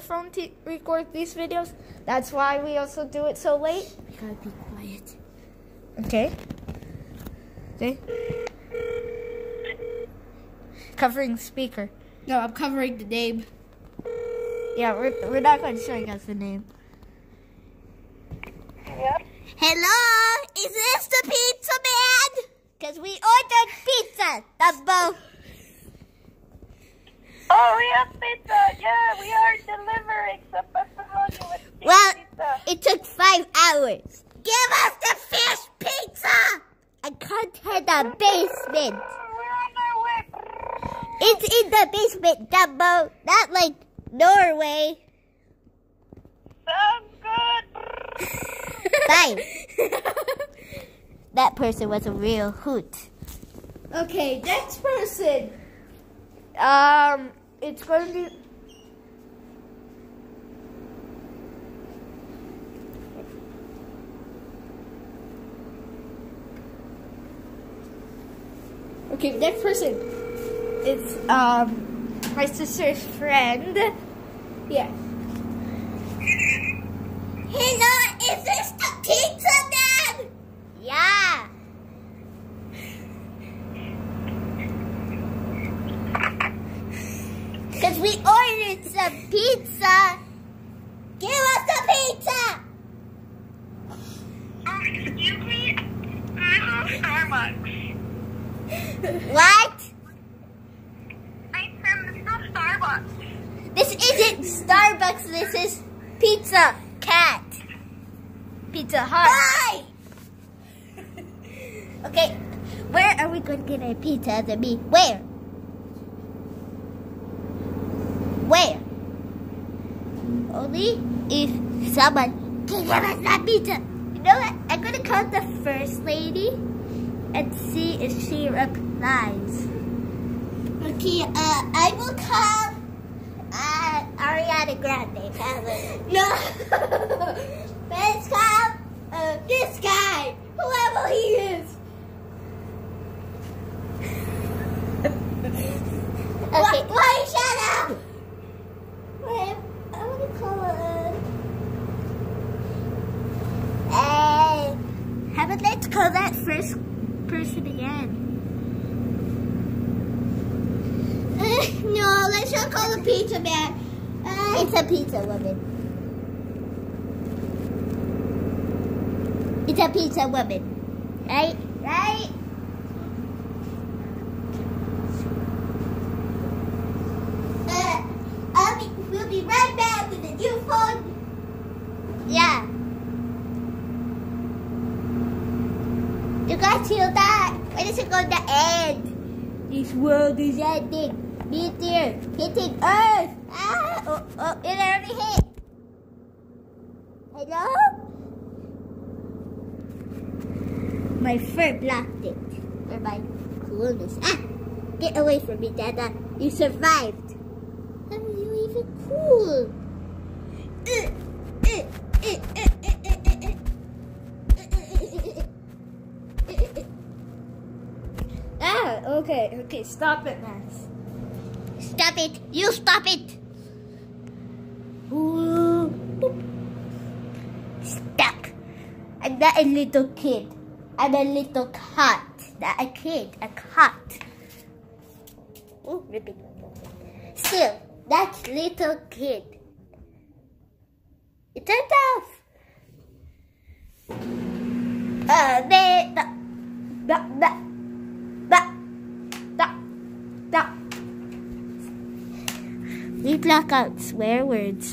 phone to record these videos. That's why we also do it so late. We gotta be quiet. Okay. Okay. Covering speaker. No, I'm covering the name. Yeah, we're, we're not going to show you guys the name. Yep. Hello? Is this the pizza man? Because we ordered pizza. Double. Oh, we have pizza. Yeah, we are delivering some pepperoni with cheese Well, it took five hours. Give us the fish pizza! I can't hear the basement. We're on our way. It's in the basement, Dumbo. Not like Norway. Sounds good. Bye. that person was a real hoot. Okay, next person. Um, it's going to be. Okay, next person. It's um my sister's friend. Yeah. Hello, is this the pizza man? Yeah. Cause we ordered some pizza. Give us the pizza. Oh, excuse me. This is Starbucks. What? I said this is Starbucks. This isn't Starbucks. This is Pizza Cat. Pizza Hut. okay, where are we going to get our pizza? To be where? Where? Only if someone can give us that pizza. You know what? I'm gonna call the first lady and see if she replies. Okay, uh, I will call Ariana Grande. probably. No. Let's call uh, this guy, whoever he is. okay. Why, why shut up? Wait, I want to call uh, uh, how about let's call that first person again? no, let's not call the pizza man. Uh, it's a pizza woman. It's a pizza woman. Right? Right? Uh, I'll be, we'll be right back with a new phone. Yeah. You guys hear that? When is it going to end? This world is ending. Meteor hitting Earth. Ah, oh, oh, it already hit. Hello? My fur blocked it. Or my coolness. Ah! Get away from me, Dada. You survived. How are you even cool? Ah, okay, okay, stop it, Max. Stop it! You stop it! Stuck. I'm not a little kid. I'm a little cat. Not a kid, a cat. Ooh, ripping. Still, that's little kid. It turned off. We block out swear words.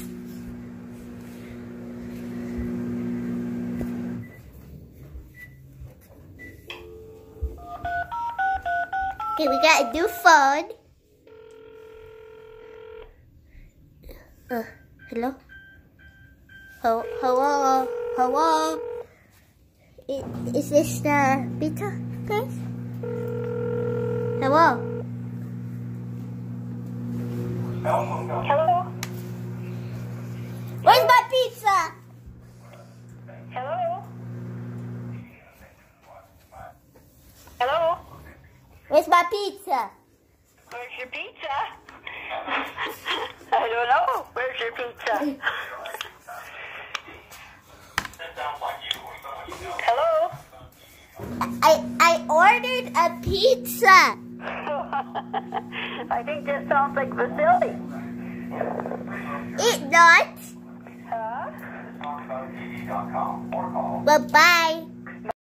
Okay, we got a new phone. Uh, hello? Hello? Hello? Hello? Is this the pizza, guys? Hello? Hello. Where's my pizza? Hello. Hello. Where's my pizza? Where's your pizza? I don't know. Where's your pizza? Hello? I I ordered a pizza. I think this sounds like Vasily. It not. Huh? Bye bye.